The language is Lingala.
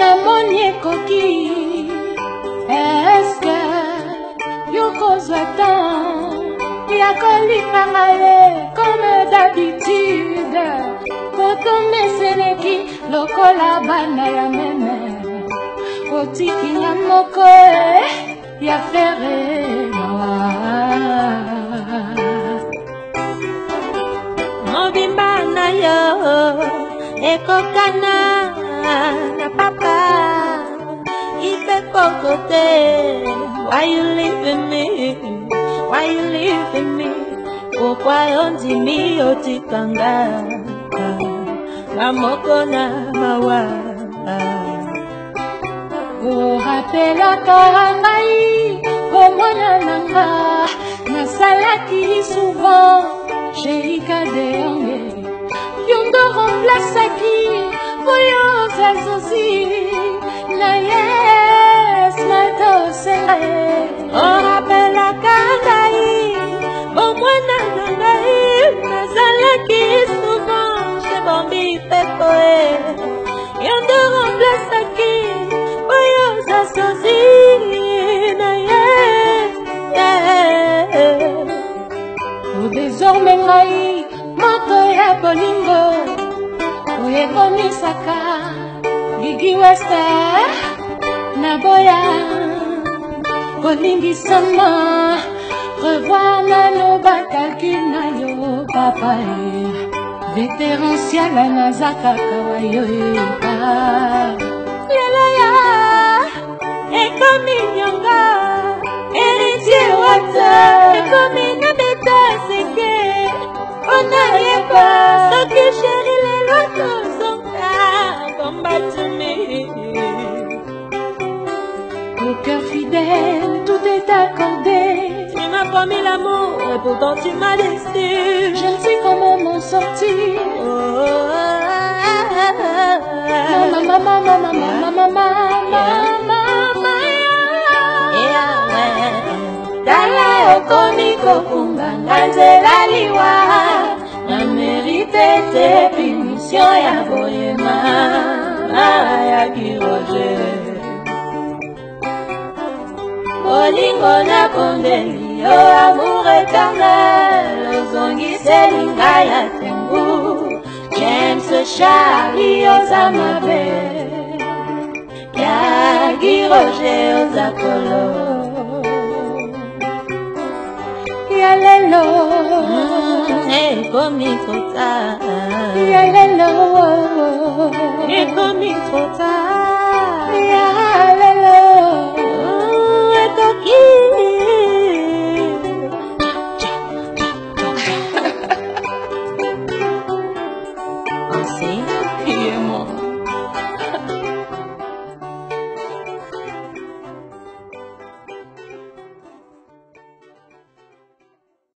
namoni ekoki eske yokozwa tan ya kolinganga le kome dabitude kotomeseleki lokola bana ya meme otikinya moko eh, ya fere mawa mobimba na yo ekokana na papa poco te Why you leaving me? Why you leaving me? Kwa oh, kwa yonzi mi otikanga oh, Mamoko na mawa Korapela tola ngai Komona nanga Nasalaki souvent Jerika de yange Yungo remplaçaki Voyo zazosi Na yeah ezalaki souvent ebombi mpepo e yo nde remplaçaki oyo oza sosi na ye odesorme ngai moto ya bolingo oyo ekomisaka gigi wester naboya kolingisama revoir nano bakalkine et papae veteransiala nazakaka wayoyoka e lelo ya ekomi nyonga eritie wata ekomi na beta seke onayeba soki sheri lelo tozonga kombatime le cœur fidèle tout est accordé tu m'as promis l'amour et pourtant tu m'as laissé sortir. Mama, mama, mama, mama, mama, mama, tala okomi kofunga nga nzela liwa na merite te pimisio ya boyema ya kiroje olingo na kondeli yo amour eternel ngiselinga yakhe nkulu njemsoshahi ozamabe yagiroje ozakolo yalelo mm, ekomi eh, kota yalelo ekomi eh, kota